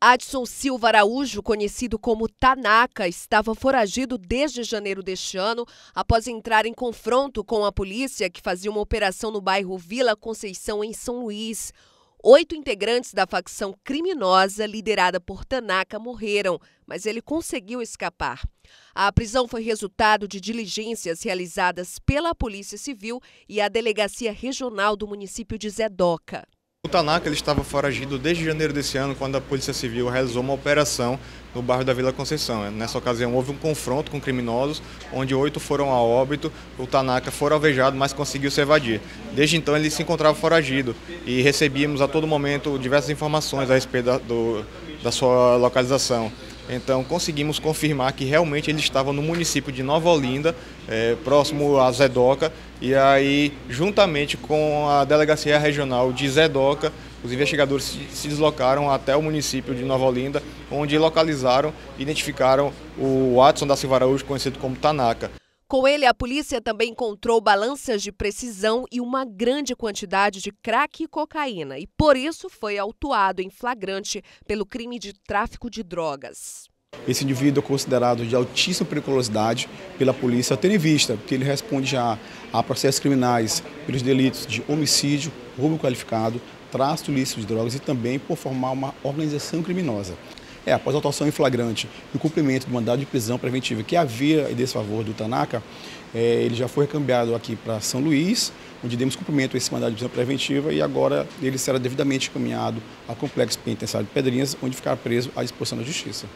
Adson Silva Araújo, conhecido como Tanaka, estava foragido desde janeiro deste ano, após entrar em confronto com a polícia que fazia uma operação no bairro Vila Conceição, em São Luís. Oito integrantes da facção criminosa liderada por Tanaka morreram, mas ele conseguiu escapar. A prisão foi resultado de diligências realizadas pela Polícia Civil e a Delegacia Regional do município de Zedoca. O Tanaka ele estava foragido desde janeiro desse ano, quando a Polícia Civil realizou uma operação no bairro da Vila Conceição. Nessa ocasião houve um confronto com criminosos, onde oito foram a óbito. O Tanaka foi alvejado, mas conseguiu se evadir. Desde então ele se encontrava foragido e recebíamos a todo momento diversas informações a respeito da, do, da sua localização. Então conseguimos confirmar que realmente ele estava no município de Nova Olinda, é, próximo a Zedoca, e aí juntamente com a delegacia regional de Zedoca, os investigadores se deslocaram até o município de Nova Olinda, onde localizaram e identificaram o Watson da Silva Araújo, conhecido como Tanaka. Com ele, a polícia também encontrou balanças de precisão e uma grande quantidade de crack e cocaína, e por isso foi autuado em flagrante pelo crime de tráfico de drogas. Esse indivíduo é considerado de altíssima periculosidade pela polícia, tendo em vista que ele responde já a processos criminais pelos delitos de homicídio, roubo qualificado, tráfico ilícito de drogas e também por formar uma organização criminosa. É, após a atuação em flagrante e o cumprimento do mandado de prisão preventiva que havia em desfavor do Tanaka, é, ele já foi recambiado aqui para São Luís, onde demos cumprimento a esse mandado de prisão preventiva e agora ele será devidamente encaminhado ao Complexo Penitenciário de Pedrinhas, onde ficará preso à disposição da Justiça.